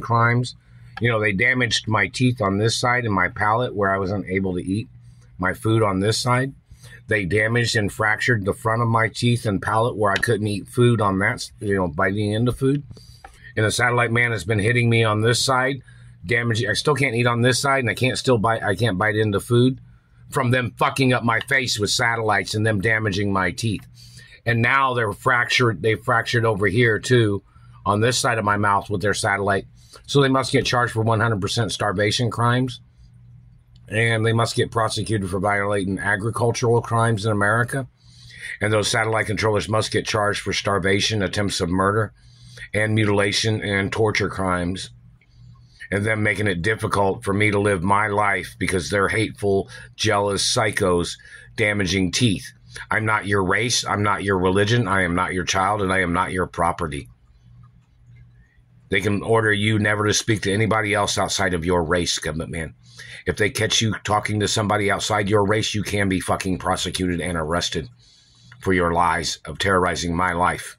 crimes. You know, they damaged my teeth on this side and my palate where I wasn't able to eat my food on this side. They damaged and fractured the front of my teeth and palate where I couldn't eat food on that, you know, biting into food. And the satellite man has been hitting me on this side, damaging. I still can't eat on this side, and I can't still bite. I can't bite into food from them fucking up my face with satellites and them damaging my teeth. And now they're fractured. They fractured over here too, on this side of my mouth with their satellite. So they must get charged for 100% starvation crimes and they must get prosecuted for violating agricultural crimes in America. And those satellite controllers must get charged for starvation, attempts of murder, and mutilation and torture crimes. And them making it difficult for me to live my life because they're hateful, jealous psychos damaging teeth. I'm not your race. I'm not your religion. I am not your child, and I am not your property. They can order you never to speak to anybody else outside of your race, government man. If they catch you talking to somebody outside your race, you can be fucking prosecuted and arrested for your lies of terrorizing my life.